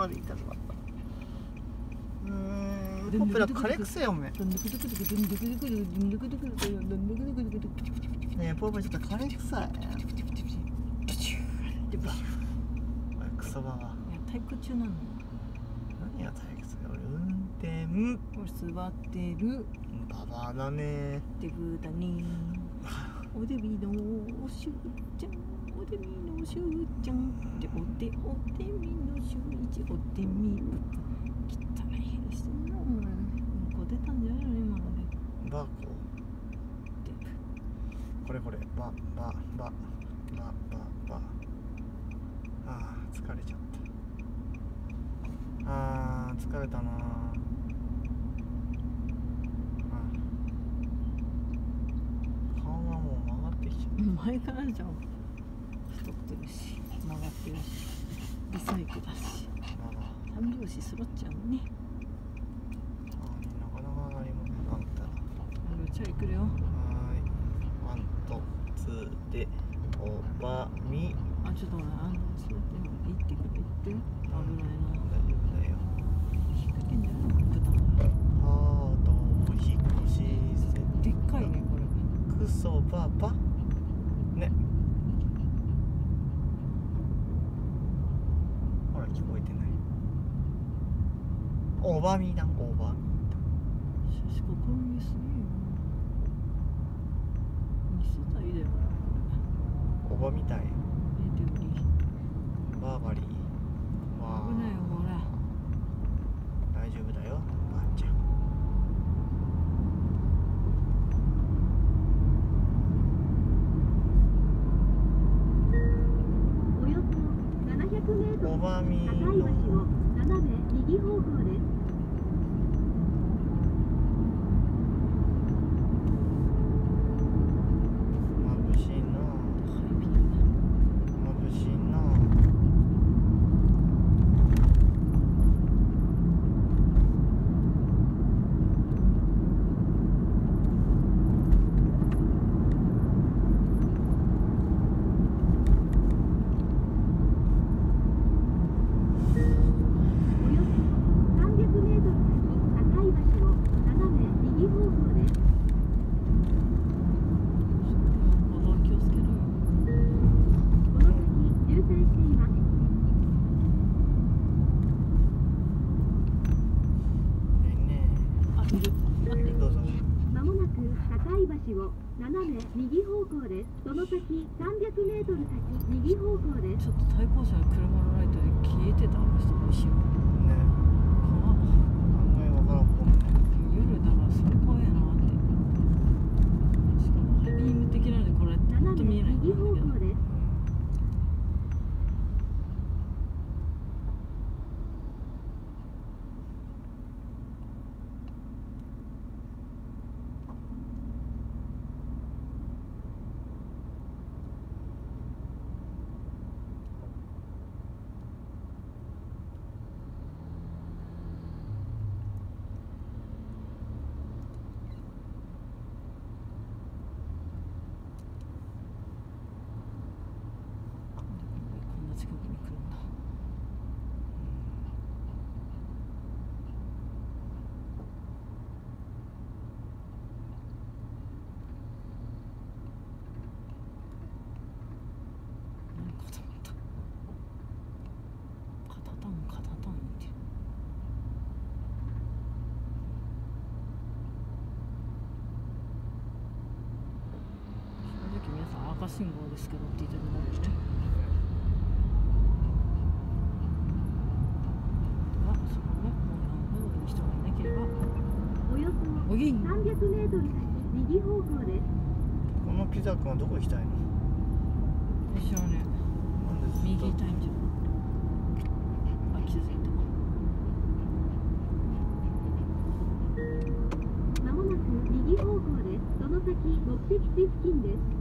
まで行ったのかうーんポプラ枯れ癖よおめねえポプラちょっと枯れ臭いおいクソババ体育中なの何が退屈だ俺運転俺座ってるババアだねデブだねおでびのしゅうちゃんおでびのしゅうちゃんでおでおでみのしゅういちおでみ汚いヘルしてんなお前うんこ出たんじゃないの今のでバコデブこれこれババババババあー疲れちゃったあー疲れたなあ顔がもう曲がってきちゃっ前からじゃんってるし曲がってるしリサイクルだし。三拍子揃っちゃうね。なかなか何もあのチャリ来るよはーいワンとツーでおばみ。あちょっと待ってあのそうやってってくれ行って危ないな大丈夫だよ。引っ掛けんじゃない？の豚ハート引っ越し。せでっかいねこれ。クソババねほら聞こえてない。おばみだおばみ。しかしここ見すぎよ。見せたいだよなこおばみたい。バーバリーわ危ないよほら大丈夫だよばあちゃんおよそ700南。高い橋を斜め右方向ですトルおばみ高い橋を斜め右方向です。眩しいなハイビーム眩しいなおよそ300メートル先高い橋を斜め右方向です。歩道気をつけろよこの先渋滞しています。ねえねあいる待ってえどうぞまもなく高い橋を斜め右方向です。その先300メートル先右方向です。ちょっと対向車の車のライトで消えてたあの人の後ろね怖っ案外わからんもんね夜だからそれ怖いなってしかもハイビーム的なのでこれほん斜めと見えないんだ右けど方向です。こんな近くに来るんだ何かと思ったカタタンカタタンって正直皆さん赤信号ですけどって言ってもらってあそこね横断歩道に人がいなければ。およそおぎん300メートル先右方向です。このピザ君はどこ行きたいの？知らねなんでずっと？右痛いんじゃん。あ気づいたまもなく右方向です。その先目的地付近です。